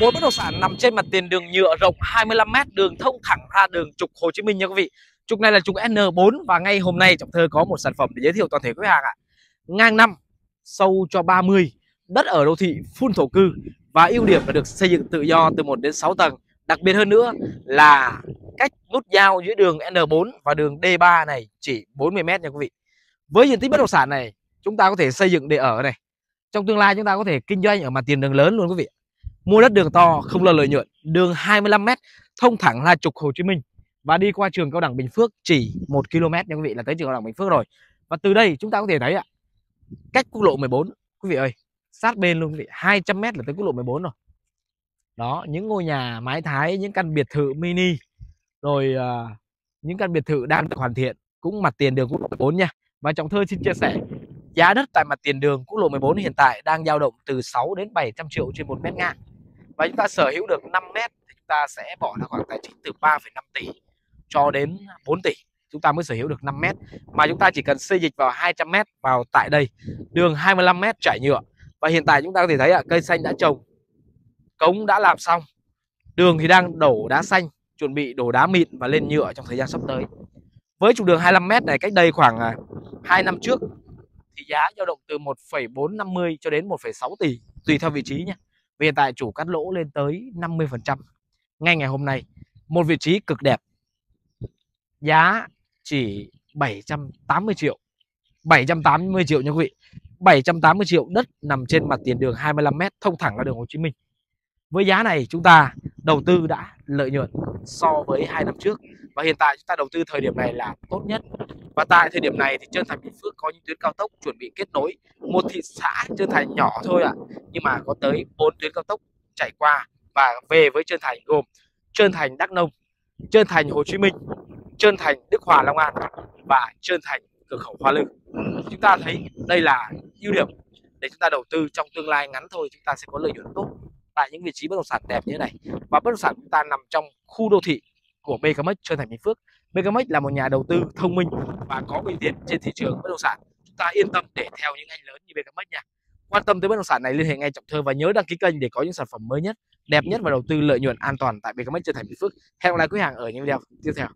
Mỗi bất động sản nằm trên mặt tiền đường nhựa rộng 25m, đường thông thẳng ra đường trục Hồ Chí Minh nha quý vị. Trục này là trục N4 và ngay hôm nay Trọng Thơ có một sản phẩm để giới thiệu toàn thể khách hàng ạ. Ngang năm, sâu cho 30, đất ở đô thị phun thổ cư và ưu điểm là được xây dựng tự do từ 1 đến 6 tầng. Đặc biệt hơn nữa là cách nút giao giữa đường N4 và đường D3 này chỉ 40m nha quý vị. Với diện tích bất động sản này, chúng ta có thể xây dựng để ở này. Trong tương lai chúng ta có thể kinh doanh ở mặt tiền đường lớn luôn quý vị. Mua đất đường to không là lợi nhuận, đường 25m thông thẳng ra trục Hồ Chí Minh và đi qua trường cao đẳng Bình Phước chỉ 1 km nha quý vị là tới trường cao đẳng Bình Phước rồi. Và từ đây chúng ta có thể thấy ạ, cách quốc lộ 14 quý vị ơi, sát bên luôn quý vị, 200m là tới quốc lộ 14 rồi. Đó, những ngôi nhà mái thái, những căn biệt thự mini rồi uh, những căn biệt thự đang được hoàn thiện cũng mặt tiền đường quốc lộ 14 nha. Và Trọng Thơ xin chia sẻ giá đất tại mặt tiền đường quốc lộ 14 hiện tại đang dao động từ 6 đến 700 triệu trên một mét ngang và chúng ta sở hữu được 5 mét thì chúng ta sẽ bỏ ra khoảng tài chính từ 3,5 tỷ cho đến 4 tỷ. Chúng ta mới sở hữu được 5 mét. Mà chúng ta chỉ cần xây dịch vào 200 mét vào tại đây. Đường 25 mét trải nhựa. Và hiện tại chúng ta có thể thấy ạ cây xanh đã trồng. Cống đã làm xong. Đường thì đang đổ đá xanh chuẩn bị đổ đá mịn và lên nhựa trong thời gian sắp tới. Với trục đường 25 mét này cách đây khoảng à, 2 năm trước thì giá dao động từ 1,450 cho đến 1,6 tỷ tùy theo vị trí nhé vì hiện tại chủ cắt lỗ lên tới 50% ngay ngày hôm nay, một vị trí cực đẹp. Giá chỉ 780 triệu. 780 triệu nha quý vị. 780 triệu đất nằm trên mặt tiền đường 25m thông thẳng ra đường Hồ Chí Minh. Với giá này chúng ta đầu tư đã lợi nhuận so với hai năm trước. Và hiện tại chúng ta đầu tư thời điểm này là tốt nhất và tại thời điểm này thì Trơn Thành Bình Phước có những tuyến cao tốc chuẩn bị kết nối một thị xã Trơn Thành nhỏ thôi ạ à, nhưng mà có tới 4 tuyến cao tốc chạy qua và về với Trơn Thành gồm Trơn Thành Đắk Nông, Trơn Thành Hồ Chí Minh, Trơn Thành Đức Hòa Long An và Trơn Thành cửa khẩu Hoa Lư. Chúng ta thấy đây là ưu điểm để chúng ta đầu tư trong tương lai ngắn thôi chúng ta sẽ có lợi nhuận tốt tại những vị trí bất động sản đẹp như thế này và bất động sản chúng ta nằm trong khu đô thị của BKMX Trơn Thành Bình Phước. Megamex là một nhà đầu tư thông minh và có uy tín trên thị trường bất động sản. Chúng ta yên tâm để theo những anh lớn như Megamex nha. Quan tâm tới bất động sản này liên hệ ngay Trọng Thơ và nhớ đăng ký kênh để có những sản phẩm mới nhất, đẹp nhất và đầu tư lợi nhuận an toàn tại Megamex Trở Thành Bình Phước. Hẹn gặp lại quý hàng ở những video tiếp theo.